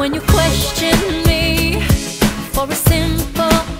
when you question me for a simple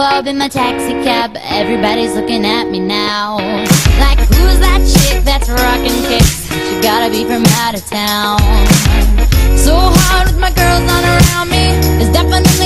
club in my taxi cab, everybody's looking at me now. Like, who's that chick that's rocking kicks? She gotta be from out of town. So hard with my girls on around me, It's definitely